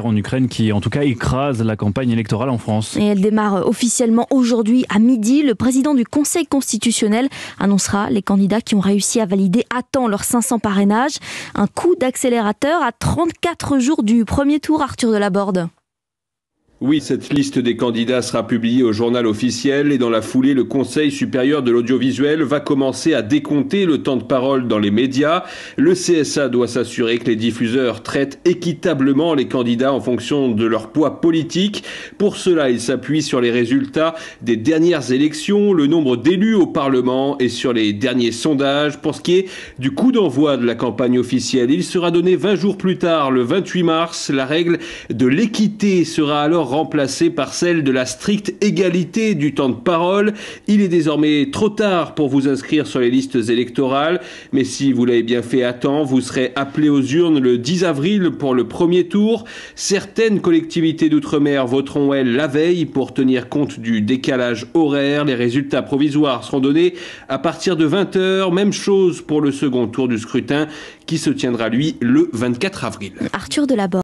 en Ukraine qui en tout cas écrase la campagne électorale en France. Et elle démarre officiellement aujourd'hui à midi. Le président du Conseil constitutionnel annoncera les candidats qui ont réussi à valider à temps leurs 500 parrainages. Un coup d'accélérateur à 34 jours du premier tour, Arthur Delaborde. Oui, cette liste des candidats sera publiée au journal officiel et dans la foulée, le Conseil supérieur de l'audiovisuel va commencer à décompter le temps de parole dans les médias. Le CSA doit s'assurer que les diffuseurs traitent équitablement les candidats en fonction de leur poids politique. Pour cela, il s'appuie sur les résultats des dernières élections, le nombre d'élus au Parlement et sur les derniers sondages. Pour ce qui est du coup d'envoi de la campagne officielle, il sera donné 20 jours plus tard, le 28 mars. La règle de l'équité sera alors remplacée par celle de la stricte égalité du temps de parole. Il est désormais trop tard pour vous inscrire sur les listes électorales, mais si vous l'avez bien fait à temps, vous serez appelé aux urnes le 10 avril pour le premier tour. Certaines collectivités d'outre-mer voteront, elles, la veille pour tenir compte du décalage horaire. Les résultats provisoires seront donnés à partir de 20h. Même chose pour le second tour du scrutin qui se tiendra, lui, le 24 avril. Arthur Delaborde.